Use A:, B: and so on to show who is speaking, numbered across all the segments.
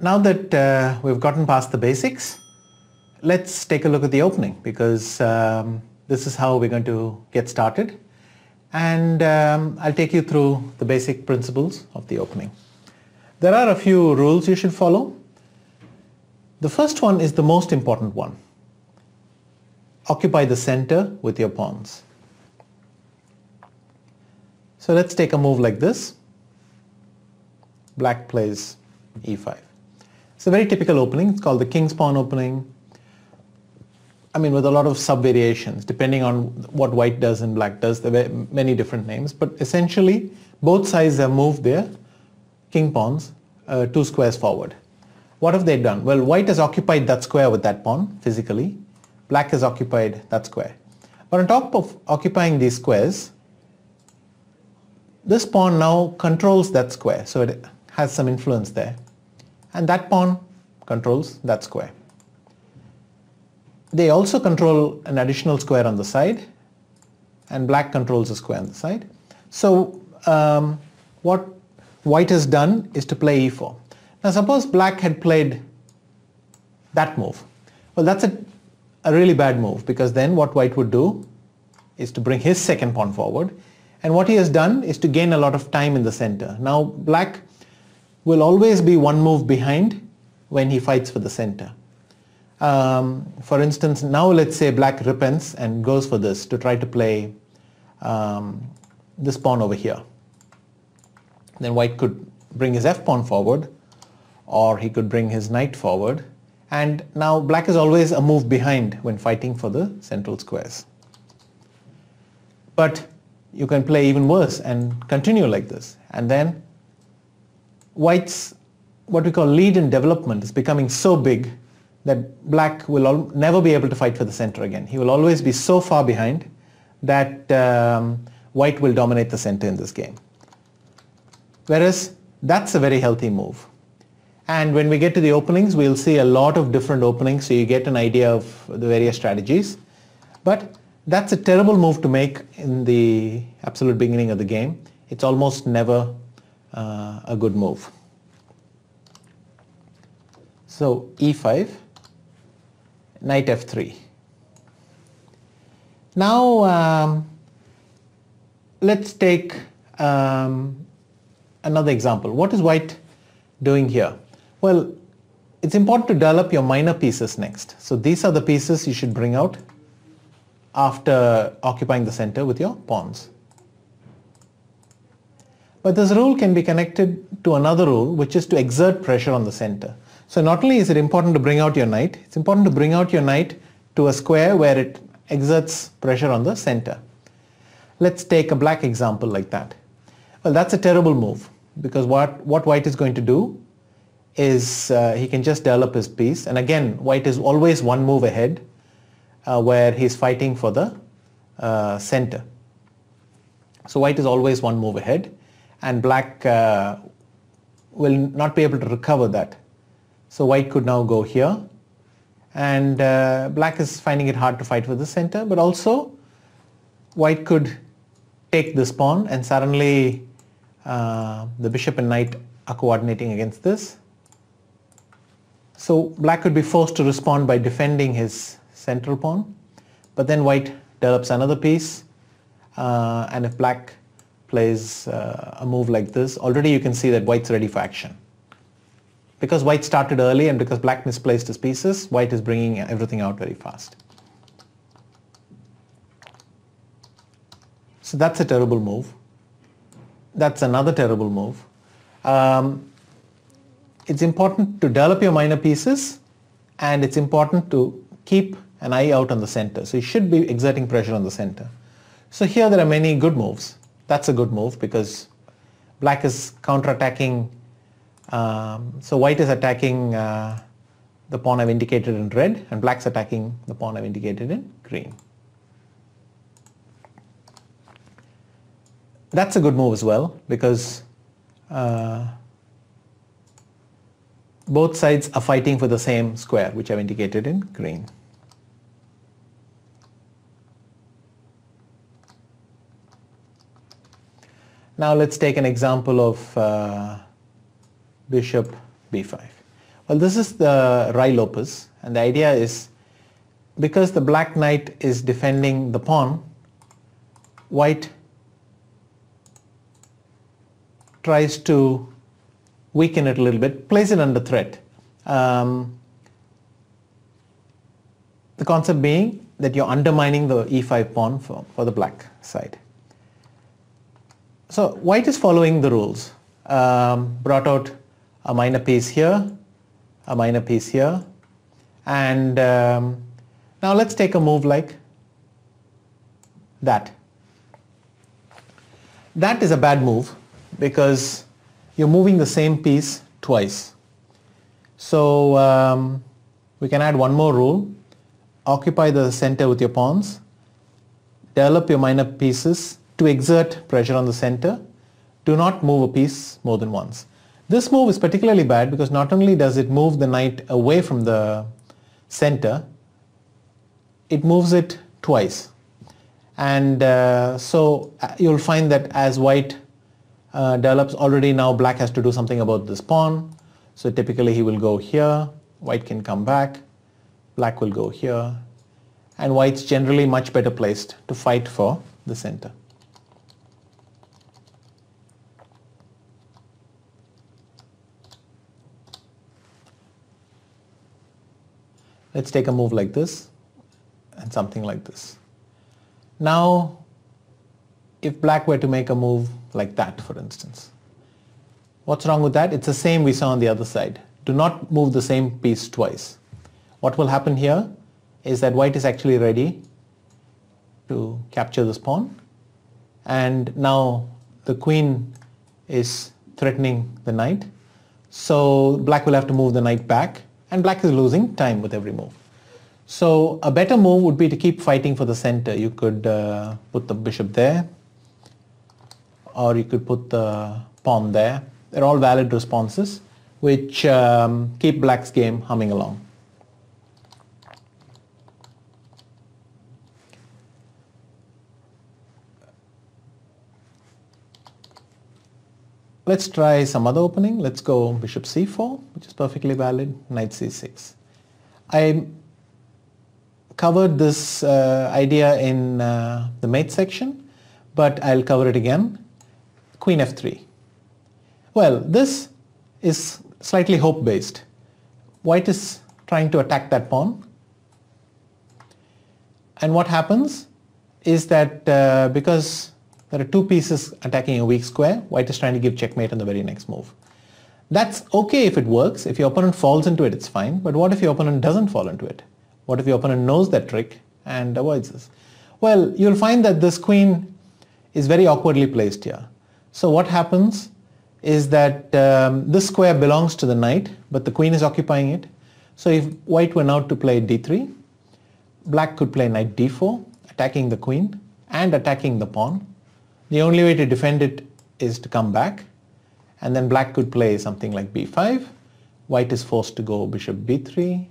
A: now that uh, we've gotten past the basics, let's take a look at the opening because um, this is how we're going to get started. And um, I'll take you through the basic principles of the opening. There are a few rules you should follow. The first one is the most important one. Occupy the center with your pawns. So let's take a move like this. Black plays e5. It's a very typical opening. It's called the king's pawn opening. I mean, with a lot of sub-variations, depending on what white does and black does. There are many different names. But essentially, both sides have moved their king pawns uh, two squares forward. What have they done? Well, white has occupied that square with that pawn physically. Black has occupied that square. But on top of occupying these squares, this pawn now controls that square. So it has some influence there and that pawn controls that square. They also control an additional square on the side and black controls a square on the side. So um, what white has done is to play e4. Now suppose black had played that move. Well that's a, a really bad move because then what white would do is to bring his second pawn forward and what he has done is to gain a lot of time in the center. Now black will always be one move behind when he fights for the center. Um, for instance, now let's say black repents and goes for this to try to play um, this pawn over here. Then white could bring his f pawn forward or he could bring his knight forward and now black is always a move behind when fighting for the central squares. But you can play even worse and continue like this and then white's what we call lead in development is becoming so big that black will never be able to fight for the center again. He will always be so far behind that um, white will dominate the center in this game. Whereas that's a very healthy move. And when we get to the openings, we'll see a lot of different openings so you get an idea of the various strategies. But that's a terrible move to make in the absolute beginning of the game. It's almost never a good move. So e5, knight f3. Now um, let's take um, another example. What is white doing here? Well, it's important to develop your minor pieces next. So these are the pieces you should bring out after occupying the center with your pawns. But this rule can be connected to another rule which is to exert pressure on the center. So not only is it important to bring out your knight, it's important to bring out your knight to a square where it exerts pressure on the center. Let's take a black example like that. Well, that's a terrible move because what, what white is going to do is uh, he can just develop his piece. And again, white is always one move ahead uh, where he's fighting for the uh, center. So white is always one move ahead and black uh, will not be able to recover that. So white could now go here and uh, black is finding it hard to fight for the center but also white could take this pawn and suddenly uh, the bishop and knight are coordinating against this. So black could be forced to respond by defending his central pawn but then white develops another piece uh, and if black plays uh, a move like this, already you can see that white's ready for action. Because white started early and because black misplaced his pieces, white is bringing everything out very fast. So that's a terrible move. That's another terrible move. Um, it's important to develop your minor pieces and it's important to keep an eye out on the center. So you should be exerting pressure on the center. So here there are many good moves. That's a good move because black is counter-attacking. Um, so white is attacking uh, the pawn I've indicated in red and black's attacking the pawn I've indicated in green. That's a good move as well because uh, both sides are fighting for the same square which I've indicated in green. Now let's take an example of uh, bishop b5. Well, this is the Ruy Lopez, and the idea is because the black knight is defending the pawn, white tries to weaken it a little bit, place it under threat. Um, the concept being that you're undermining the e5 pawn for, for the black side. So white is following the rules. Um, brought out a minor piece here, a minor piece here, and um, now let's take a move like that. That is a bad move because you're moving the same piece twice. So um, we can add one more rule. Occupy the center with your pawns. Develop your minor pieces to exert pressure on the center. Do not move a piece more than once. This move is particularly bad because not only does it move the knight away from the center, it moves it twice. And uh, so uh, you'll find that as white uh, develops already now black has to do something about this pawn. So typically he will go here, white can come back, black will go here, and white's generally much better placed to fight for the center. Let's take a move like this and something like this. Now, if black were to make a move like that, for instance, what's wrong with that? It's the same we saw on the other side. Do not move the same piece twice. What will happen here is that white is actually ready to capture this pawn and now the queen is threatening the knight. So black will have to move the knight back and black is losing time with every move. So a better move would be to keep fighting for the center. You could uh, put the bishop there or you could put the pawn there. They're all valid responses which um, keep black's game humming along. Let's try some other opening. Let's go bishop c4, which is perfectly valid, knight c6. I covered this uh, idea in uh, the mate section, but I'll cover it again. Queen f3. Well, this is slightly hope-based. White is trying to attack that pawn. And what happens is that uh, because there are two pieces attacking a weak square. White is trying to give checkmate on the very next move. That's okay if it works. If your opponent falls into it, it's fine. But what if your opponent doesn't fall into it? What if your opponent knows that trick and avoids this? Well, you'll find that this queen is very awkwardly placed here. So what happens is that um, this square belongs to the knight, but the queen is occupying it. So if white were now to play d3, black could play knight d4, attacking the queen and attacking the pawn. The only way to defend it is to come back and then black could play something like b5. White is forced to go bishop b3.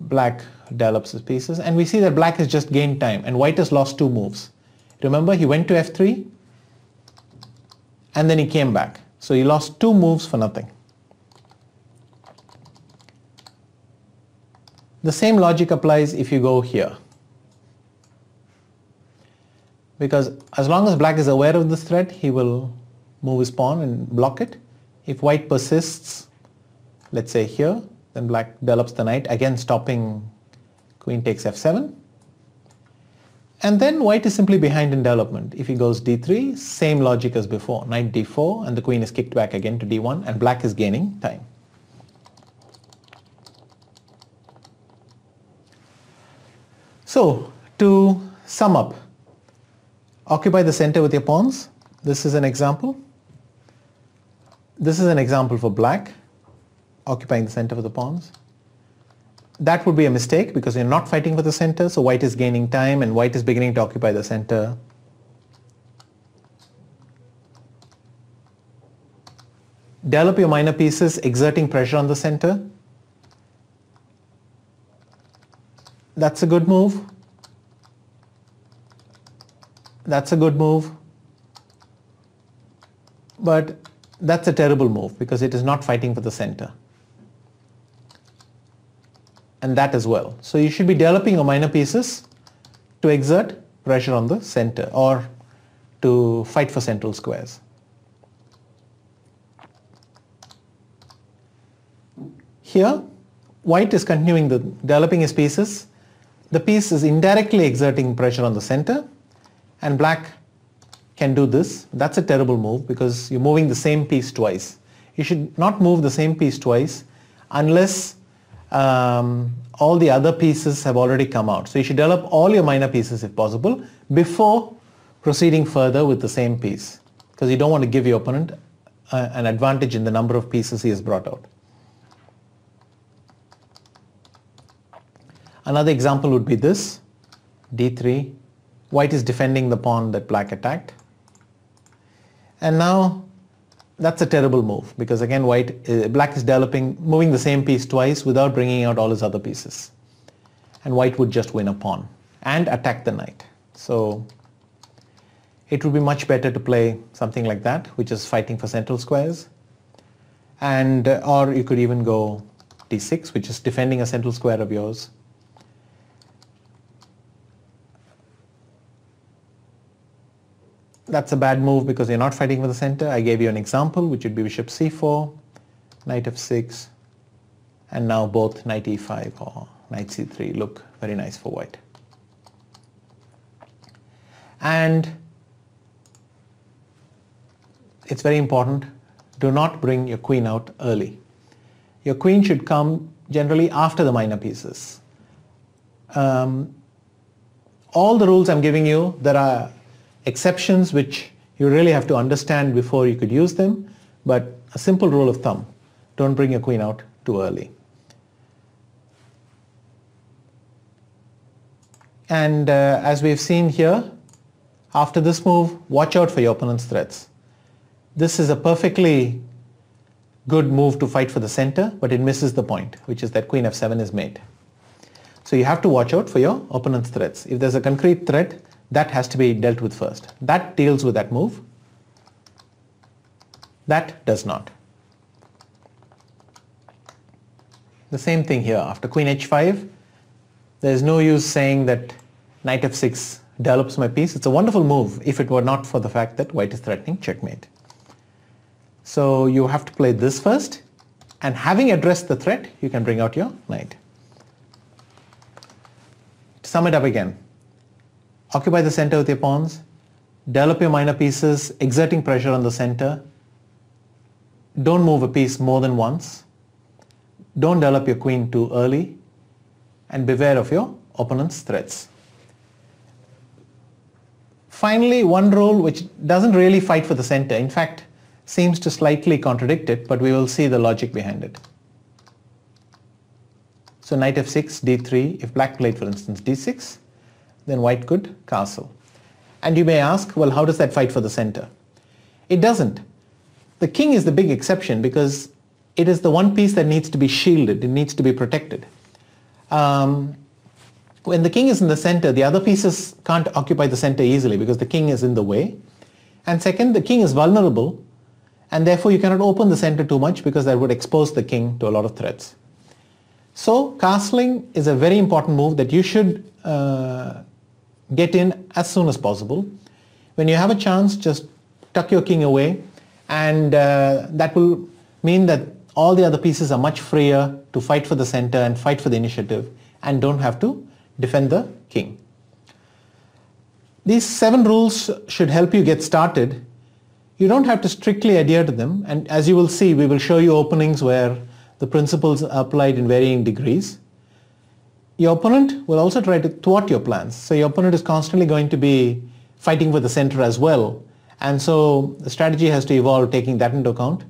A: Black develops his pieces and we see that black has just gained time and white has lost two moves. Remember he went to f3 and then he came back. So he lost two moves for nothing. The same logic applies if you go here because as long as black is aware of this threat, he will move his pawn and block it. If white persists, let's say here, then black develops the knight, again stopping queen takes f7. And then white is simply behind in development. If he goes d3, same logic as before, knight d4, and the queen is kicked back again to d1, and black is gaining time. So, to sum up, Occupy the center with your pawns. This is an example. This is an example for black, occupying the center with the pawns. That would be a mistake because you're not fighting for the center, so white is gaining time and white is beginning to occupy the center. Develop your minor pieces, exerting pressure on the center. That's a good move. That's a good move. But that's a terrible move because it is not fighting for the center. and that as well. So you should be developing your minor pieces to exert pressure on the center or to fight for central squares. Here, white is continuing the developing his pieces. The piece is indirectly exerting pressure on the center and black can do this. That's a terrible move because you're moving the same piece twice. You should not move the same piece twice unless um, all the other pieces have already come out. So you should develop all your minor pieces if possible before proceeding further with the same piece because you don't want to give your opponent uh, an advantage in the number of pieces he has brought out. Another example would be this, d3. White is defending the pawn that black attacked. And now that's a terrible move because again white, uh, black is developing, moving the same piece twice without bringing out all his other pieces. And white would just win a pawn and attack the knight. So it would be much better to play something like that, which is fighting for central squares. And, uh, or you could even go d6, which is defending a central square of yours. That's a bad move because you're not fighting for the center. I gave you an example, which would be bishop c4, knight f6, and now both knight e5 or knight c3 look very nice for white. And it's very important, do not bring your queen out early. Your queen should come generally after the minor pieces. Um, all the rules I'm giving you, there are exceptions which you really have to understand before you could use them, but a simple rule of thumb, don't bring your queen out too early. And uh, as we've seen here, after this move, watch out for your opponent's threats. This is a perfectly good move to fight for the center, but it misses the point, which is that queen f7 is mate. So you have to watch out for your opponent's threats. If there's a concrete threat, that has to be dealt with first. That deals with that move. That does not. The same thing here. After queen h5, there's no use saying that knight f6 develops my piece. It's a wonderful move if it were not for the fact that white is threatening checkmate. So you have to play this first and having addressed the threat, you can bring out your knight. To sum it up again, Occupy the center with your pawns. Develop your minor pieces, exerting pressure on the center. Don't move a piece more than once. Don't develop your queen too early. And beware of your opponent's threats. Finally, one rule which doesn't really fight for the center, in fact, seems to slightly contradict it, but we will see the logic behind it. So knight f6, d3, if black played for instance d6, then white could castle. And you may ask, well, how does that fight for the center? It doesn't. The king is the big exception because it is the one piece that needs to be shielded, it needs to be protected. Um, when the king is in the center, the other pieces can't occupy the center easily because the king is in the way. And second, the king is vulnerable and therefore you cannot open the center too much because that would expose the king to a lot of threats. So castling is a very important move that you should uh, get in as soon as possible. When you have a chance, just tuck your king away and uh, that will mean that all the other pieces are much freer to fight for the center and fight for the initiative and don't have to defend the king. These seven rules should help you get started. You don't have to strictly adhere to them and as you will see we will show you openings where the principles are applied in varying degrees your opponent will also try to thwart your plans. So your opponent is constantly going to be fighting for the center as well. And so the strategy has to evolve taking that into account.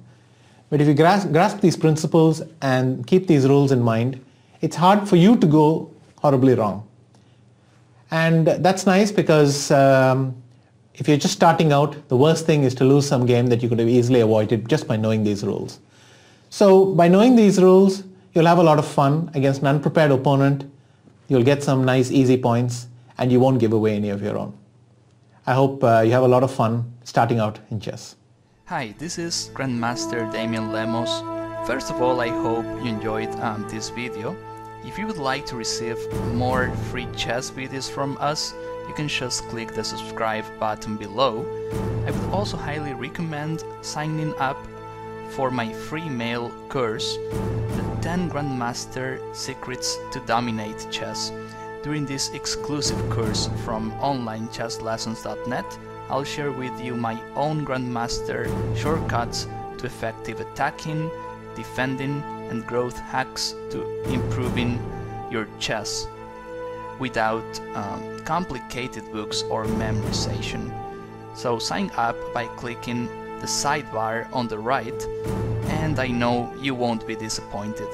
A: But if you grasp, grasp these principles and keep these rules in mind, it's hard for you to go horribly wrong. And that's nice because um, if you're just starting out, the worst thing is to lose some game that you could have easily avoided just by knowing these rules. So by knowing these rules, you'll have a lot of fun against an unprepared opponent You'll get some nice easy points and you won't give away any of your own. I hope uh, you have a lot of fun starting out in chess.
B: Hi, this is Grandmaster Damian Lemos. First of all, I hope you enjoyed um, this video. if you would like to receive more free chess videos from us, you can just click the subscribe button below. I would also highly recommend signing up for my free mail course, The 10 Grandmaster Secrets to Dominate Chess. During this exclusive course from onlinechesslessons.net, I'll share with you my own Grandmaster shortcuts to effective attacking, defending, and growth hacks to improving your chess without um, complicated books or memorization. So sign up by clicking the sidebar on the right and I know you won't be disappointed.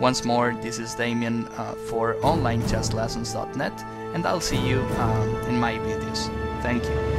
B: Once more, this is Damian uh, for onlinechesslessons.net and I'll see you um, in my videos. Thank you.